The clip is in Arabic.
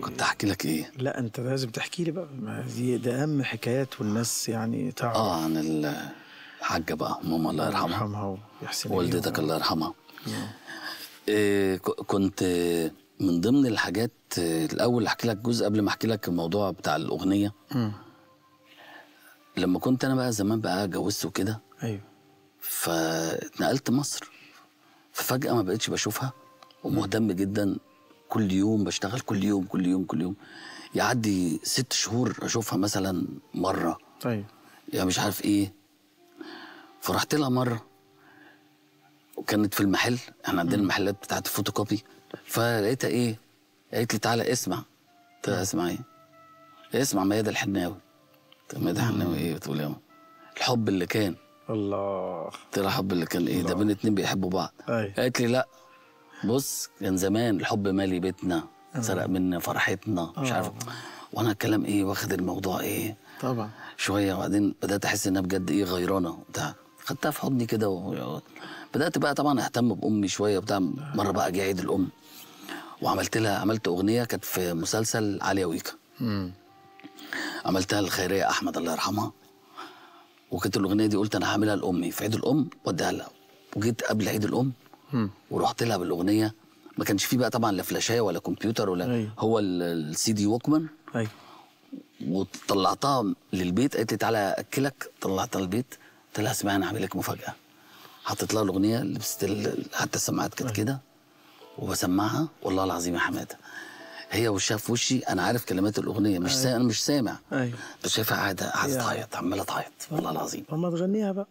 كنت أحكي لك إيه؟ لا أنت لازم تحكي لي بقى. ما دي ده أهم حكايات والناس يعني تعرف. آه عن الحاجة بقى ماما الله يرحمها. يرحمها ويحسن والدتك. الله يرحمها. إيه ك- كنت من ضمن الحاجات الأول أحكي لك جزء قبل ما أحكي لك الموضوع بتاع الأغنية. مم. لما كنت أنا بقى زمان بقى اتجوزت وكده أيوه. فاتنقلت مصر. ففجأة ما بقتش بشوفها ومهتم جدا كل يوم بشتغل كل يوم كل يوم كل يوم. يعدي ست شهور أشوفها مثلا مرة. أيوه يا مش عارف إيه. فرحت لها مرة. وكانت في المحل. إحنا عندنا المحلات بتاعت الفوتوكوبي. فلقيتها إيه؟ قالت لي تعالى اسمع. قلت لها اسمع إيه؟ اسمع ميادة الحناوي. لها ميادة الحناوي إيه؟ بتقول إيه؟ الحب اللي كان. الله. قلت لها الحب اللي كان إيه؟ ده بين اتنين بيحبوا بعض. أيوة. قالت لي لا. بص كان زمان الحب مالي بيتنا سرق منا فرحتنا مش عارف. وأنا الكلام إيه؟ واخد الموضوع إيه؟ طبعا. شوية وبعدين بدأت أحس انها بجد إيه غيرانة وبتاع. خدتها في حضني كده و... بدأت بقى طبعا أهتم بأمي شوية وبتاع. مرة بقى جه عيد الأم. وعملت لها عملت أغنية كانت في مسلسل عليا ويكا. مم. عملتها لخيريه أحمد الله يرحمها. وكانت الأغنية دي قلت أنا هعملها لأمي. في عيد الأم واديها لها. وجيت قبل عيد الأم. ورحت لها بالأغنية. ما كانش فيه بقى طبعا لا فلاشاية ولا كمبيوتر ولا أيوة. هو ال- السي دي ووكمان. أيوه. وطلعتها للبيت قالت لي تعالى أكلك. طلعتها البيت قلت لها اسمعي أنا هعمل لك مفاجأة. حطيت لها الأغنية لبست حتى السماعات كانت كده وبسمعها. والله العظيم يا حمادة هي وشها في وشي. أنا عارف كلمات الأغنية مش سا... أنا مش سامع. أيوه. بس شايفها قاعدة قاعدة. تعيط عمالة تعيط. والله العظيم. طب ما تغنيها بقى.